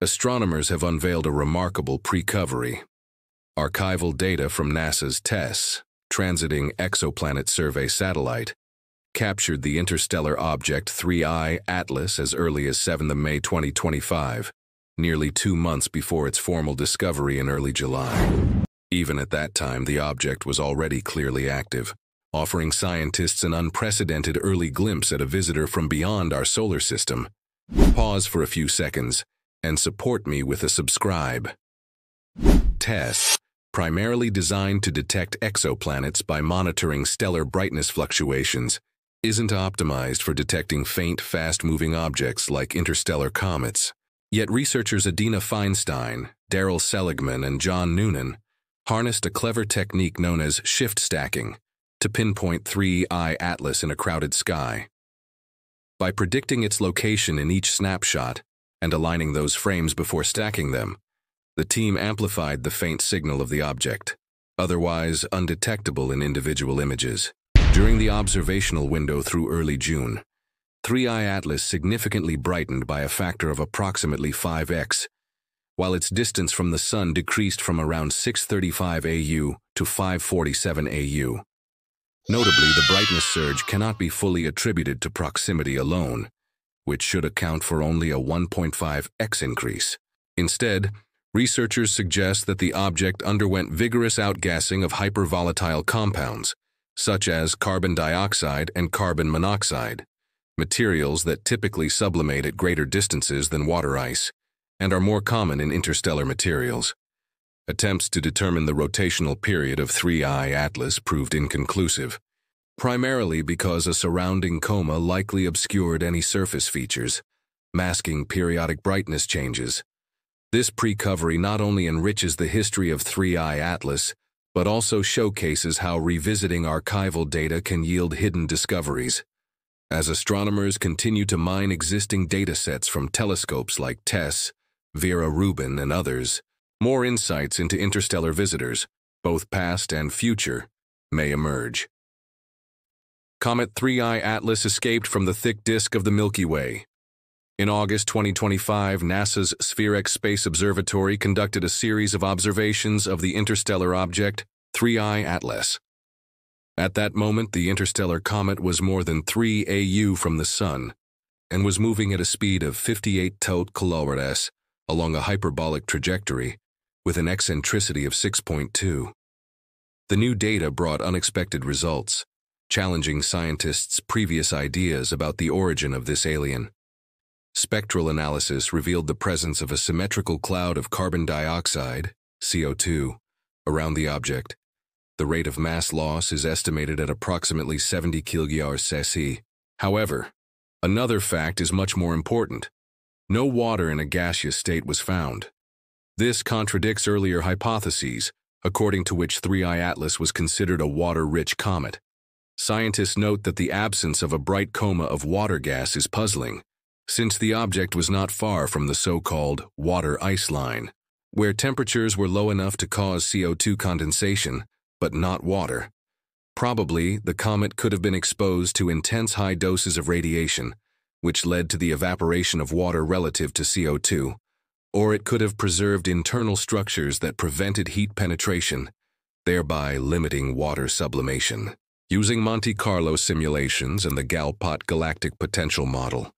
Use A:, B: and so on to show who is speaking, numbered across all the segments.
A: astronomers have unveiled a remarkable precovery. Archival data from NASA's TESS, Transiting Exoplanet Survey Satellite, captured the interstellar object 3I Atlas as early as 7 May 2025, nearly two months before its formal discovery in early July. Even at that time, the object was already clearly active, offering scientists an unprecedented early glimpse at a visitor from beyond our solar system. Pause for a few seconds and support me with a subscribe. TESS, primarily designed to detect exoplanets by monitoring stellar brightness fluctuations, isn't optimized for detecting faint, fast-moving objects like interstellar comets. Yet researchers Adina Feinstein, Darryl Seligman, and John Noonan harnessed a clever technique known as shift stacking to pinpoint 3I Atlas in a crowded sky. By predicting its location in each snapshot and aligning those frames before stacking them, the team amplified the faint signal of the object, otherwise undetectable in individual images. During the observational window through early June, 3I Atlas significantly brightened by a factor of approximately 5x, while its distance from the Sun decreased from around 635 AU to 547 AU. Notably, the brightness surge cannot be fully attributed to proximity alone, which should account for only a 1.5x increase. Instead, researchers suggest that the object underwent vigorous outgassing of hypervolatile compounds, such as carbon dioxide and carbon monoxide, materials that typically sublimate at greater distances than water ice, and are more common in interstellar materials. Attempts to determine the rotational period of 3I Atlas proved inconclusive, primarily because a surrounding coma likely obscured any surface features, masking periodic brightness changes. This precovery not only enriches the history of 3I Atlas, but also showcases how revisiting archival data can yield hidden discoveries. As astronomers continue to mine existing datasets from telescopes like TESS, Vera Rubin, and others, more insights into interstellar visitors, both past and future, may emerge. Comet 3I Atlas escaped from the thick disk of the Milky Way. In August 2025, NASA's SPHEREX Space Observatory conducted a series of observations of the interstellar object 3I Atlas. At that moment, the interstellar comet was more than 3 AU from the Sun and was moving at a speed of 58 tot kilometers along a hyperbolic trajectory with an eccentricity of 6.2. The new data brought unexpected results, challenging scientists' previous ideas about the origin of this alien. Spectral analysis revealed the presence of a symmetrical cloud of carbon dioxide, CO2, around the object. The rate of mass loss is estimated at approximately 70 kg However, another fact is much more important. No water in a gaseous state was found. This contradicts earlier hypotheses, according to which 3I Atlas was considered a water-rich comet. Scientists note that the absence of a bright coma of water gas is puzzling, since the object was not far from the so-called water ice line, where temperatures were low enough to cause CO2 condensation, but not water. Probably, the comet could have been exposed to intense high doses of radiation, which led to the evaporation of water relative to CO2, or it could have preserved internal structures that prevented heat penetration, thereby limiting water sublimation. Using Monte Carlo simulations and the Galpot galactic potential model,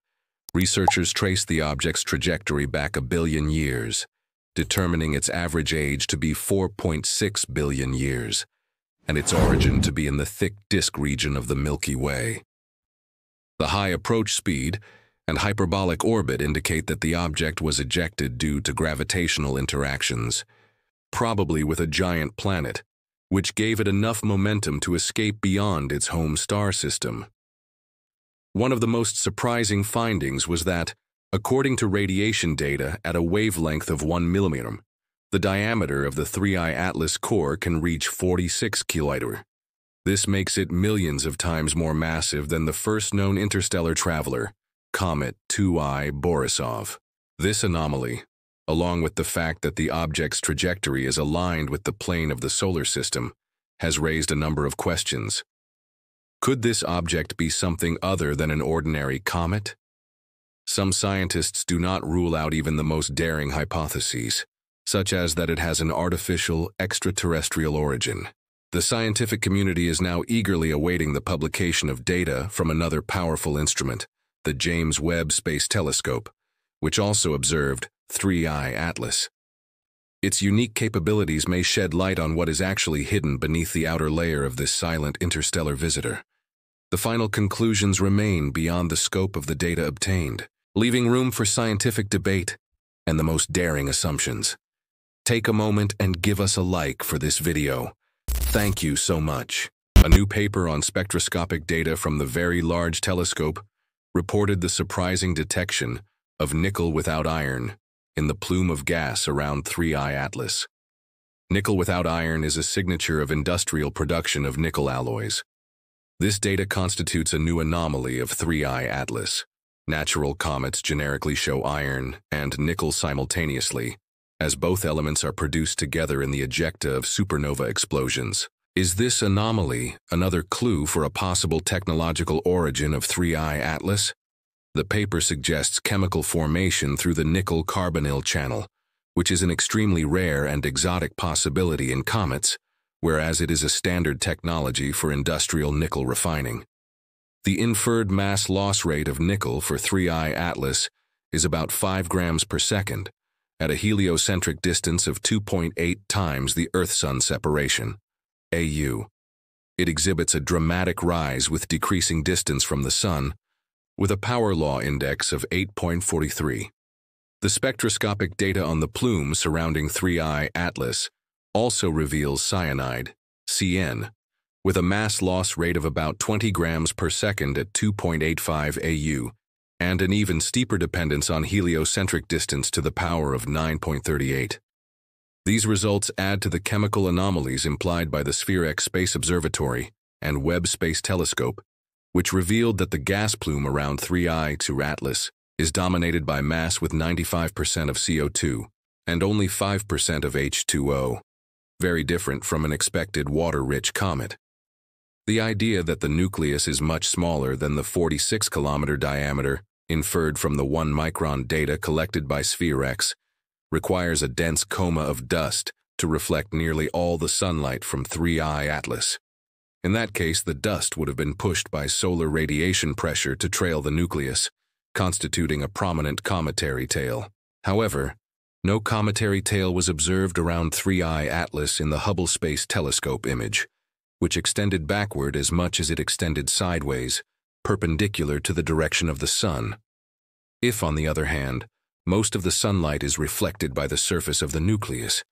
A: researchers traced the object's trajectory back a billion years, determining its average age to be 4.6 billion years, and its origin to be in the thick disk region of the Milky Way. The high approach speed and hyperbolic orbit indicate that the object was ejected due to gravitational interactions, probably with a giant planet, which gave it enough momentum to escape beyond its home star system. One of the most surprising findings was that, according to radiation data at a wavelength of 1 millimeter, the diameter of the 3I Atlas core can reach 46 kilometer. This makes it millions of times more massive than the first known interstellar traveler, Comet 2I Borisov. This anomaly, along with the fact that the object's trajectory is aligned with the plane of the solar system, has raised a number of questions. Could this object be something other than an ordinary comet? some scientists do not rule out even the most daring hypotheses, such as that it has an artificial, extraterrestrial origin. The scientific community is now eagerly awaiting the publication of data from another powerful instrument, the James Webb Space Telescope, which also observed 3I Atlas. Its unique capabilities may shed light on what is actually hidden beneath the outer layer of this silent interstellar visitor. The final conclusions remain beyond the scope of the data obtained, leaving room for scientific debate and the most daring assumptions. Take a moment and give us a like for this video. Thank you so much. A new paper on spectroscopic data from the Very Large Telescope reported the surprising detection of nickel without iron in the plume of gas around 3I Atlas. Nickel without iron is a signature of industrial production of nickel alloys. This data constitutes a new anomaly of 3I Atlas. Natural comets generically show iron and nickel simultaneously, as both elements are produced together in the ejecta of supernova explosions. Is this anomaly another clue for a possible technological origin of 3I Atlas? The paper suggests chemical formation through the nickel-carbonyl channel, which is an extremely rare and exotic possibility in comets, whereas it is a standard technology for industrial nickel refining. The inferred mass loss rate of nickel for 3I Atlas is about 5 grams per second, at a heliocentric distance of 2.8 times the Earth-Sun separation, AU. It exhibits a dramatic rise with decreasing distance from the Sun, with a power law index of 8.43. The spectroscopic data on the plume surrounding 3I Atlas also reveals cyanide, CN, with a mass loss rate of about 20 grams per second at 2.85 AU, and an even steeper dependence on heliocentric distance to the power of 9.38. These results add to the chemical anomalies implied by the SPHEREX Space Observatory and Webb Space Telescope, which revealed that the gas plume around 3I to Atlas is dominated by mass with 95% of CO2 and only 5% of H2O, very different from an expected water-rich comet. The idea that the nucleus is much smaller than the 46-kilometer diameter inferred from the 1-micron data collected by SPHEREX, requires a dense coma of dust to reflect nearly all the sunlight from 3I Atlas. In that case, the dust would have been pushed by solar radiation pressure to trail the nucleus, constituting a prominent cometary tail. However, no cometary tail was observed around 3I Atlas in the Hubble Space Telescope image, which extended backward as much as it extended sideways, perpendicular to the direction of the sun. If, on the other hand, most of the sunlight is reflected by the surface of the nucleus,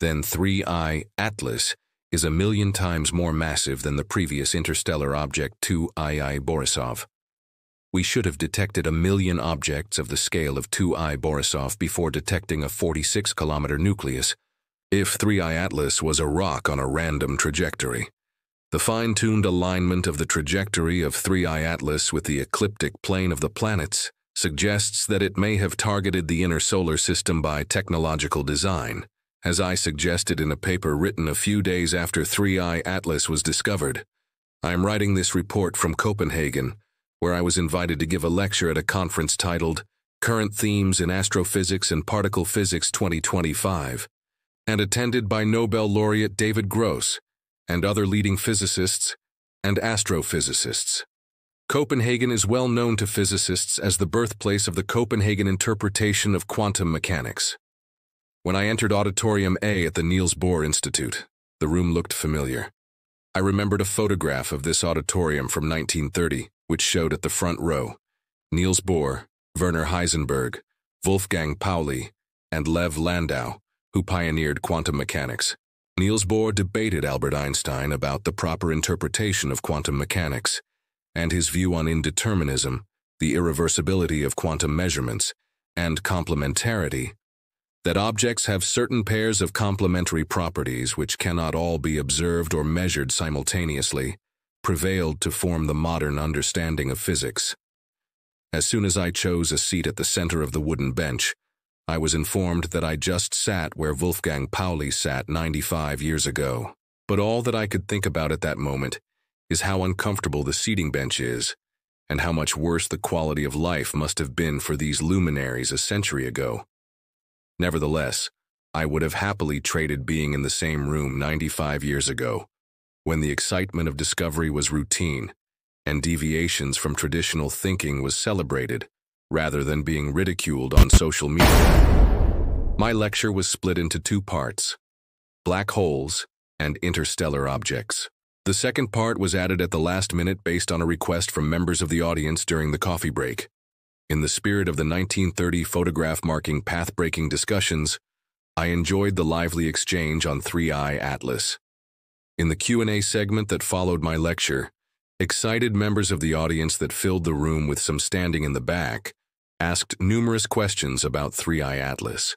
A: then 3I Atlas is a million times more massive than the previous interstellar object 2II Borisov. We should have detected a million objects of the scale of 2I Borisov before detecting a 46-kilometer nucleus, if 3I Atlas was a rock on a random trajectory. The fine-tuned alignment of the trajectory of 3I Atlas with the ecliptic plane of the planets suggests that it may have targeted the inner solar system by technological design, as I suggested in a paper written a few days after 3I Atlas was discovered. I am writing this report from Copenhagen, where I was invited to give a lecture at a conference titled Current Themes in Astrophysics and Particle Physics 2025, and attended by Nobel laureate David Gross, and other leading physicists and astrophysicists. Copenhagen is well known to physicists as the birthplace of the Copenhagen interpretation of quantum mechanics. When I entered Auditorium A at the Niels Bohr Institute, the room looked familiar. I remembered a photograph of this auditorium from 1930, which showed at the front row Niels Bohr, Werner Heisenberg, Wolfgang Pauli, and Lev Landau, who pioneered quantum mechanics. Niels Bohr debated Albert Einstein about the proper interpretation of quantum mechanics, and his view on indeterminism, the irreversibility of quantum measurements, and complementarity, that objects have certain pairs of complementary properties which cannot all be observed or measured simultaneously, prevailed to form the modern understanding of physics. As soon as I chose a seat at the center of the wooden bench, I was informed that I just sat where Wolfgang Pauli sat 95 years ago. But all that I could think about at that moment is how uncomfortable the seating bench is, and how much worse the quality of life must have been for these luminaries a century ago. Nevertheless, I would have happily traded being in the same room 95 years ago, when the excitement of discovery was routine and deviations from traditional thinking was celebrated, rather than being ridiculed on social media. My lecture was split into two parts, black holes and interstellar objects. The second part was added at the last minute based on a request from members of the audience during the coffee break. In the spirit of the 1930 photograph marking path-breaking discussions, I enjoyed the lively exchange on 3i Atlas. In the Q&A segment that followed my lecture, excited members of the audience that filled the room with some standing in the back asked numerous questions about 3i Atlas.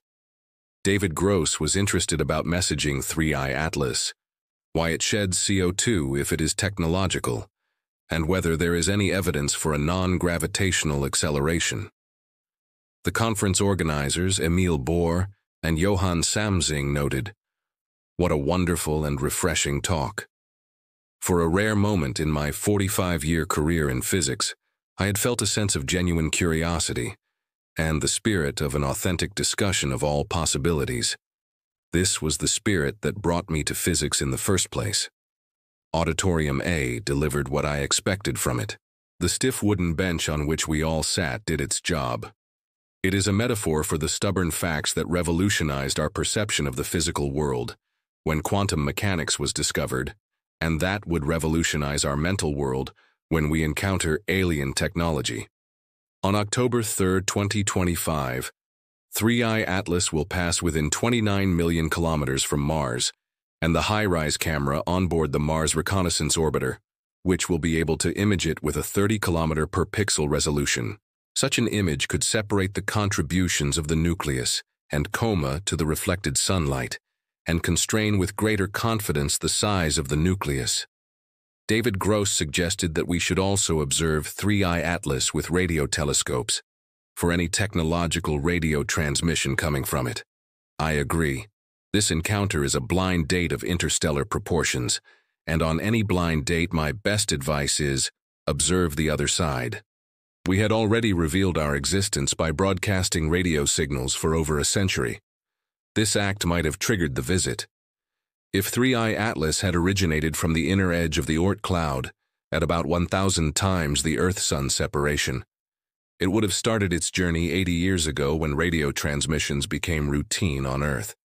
A: David Gross was interested about messaging 3i Atlas, why it sheds CO2 if it is technological, and whether there is any evidence for a non-gravitational acceleration. The conference organizers, Emil Bohr and Johann Samsing noted, What a wonderful and refreshing talk. For a rare moment in my 45-year career in physics, I had felt a sense of genuine curiosity and the spirit of an authentic discussion of all possibilities. This was the spirit that brought me to physics in the first place. Auditorium A delivered what I expected from it. The stiff wooden bench on which we all sat did its job. It is a metaphor for the stubborn facts that revolutionized our perception of the physical world when quantum mechanics was discovered, and that would revolutionize our mental world when we encounter alien technology. On October 3, 2025, 3i Atlas will pass within 29 million kilometers from Mars, and the HiRISE camera onboard the Mars Reconnaissance Orbiter, which will be able to image it with a 30 kilometer per pixel resolution. Such an image could separate the contributions of the nucleus and coma to the reflected sunlight and constrain with greater confidence the size of the nucleus. David Gross suggested that we should also observe 3i Atlas with radio telescopes for any technological radio transmission coming from it. I agree. This encounter is a blind date of interstellar proportions, and on any blind date my best advice is, observe the other side. We had already revealed our existence by broadcasting radio signals for over a century. This act might have triggered the visit. If 3i Atlas had originated from the inner edge of the Oort cloud, at about 1,000 times the Earth-Sun separation, it would have started its journey 80 years ago when radio transmissions became routine on Earth.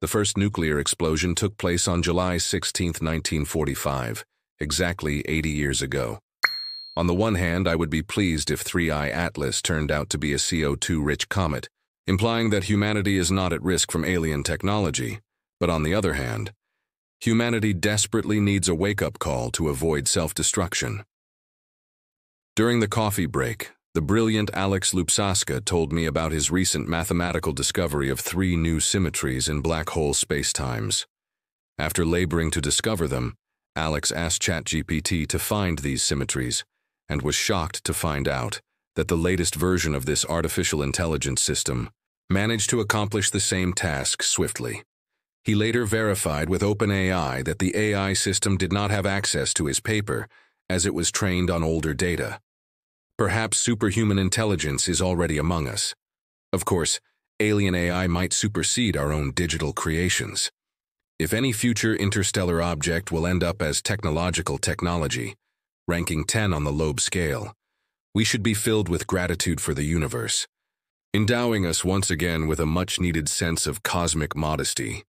A: The first nuclear explosion took place on July 16, 1945, exactly 80 years ago. On the one hand, I would be pleased if 3i Atlas turned out to be a CO2-rich comet, implying that humanity is not at risk from alien technology. But on the other hand, humanity desperately needs a wake-up call to avoid self-destruction. During the coffee break, the brilliant Alex Lupsasca told me about his recent mathematical discovery of three new symmetries in black hole spacetimes. After laboring to discover them, Alex asked ChatGPT to find these symmetries, and was shocked to find out that the latest version of this artificial intelligence system managed to accomplish the same task swiftly. He later verified with OpenAI that the AI system did not have access to his paper, as it was trained on older data. Perhaps superhuman intelligence is already among us. Of course, alien AI might supersede our own digital creations. If any future interstellar object will end up as technological technology, ranking 10 on the Loeb scale, we should be filled with gratitude for the universe, endowing us once again with a much-needed sense of cosmic modesty.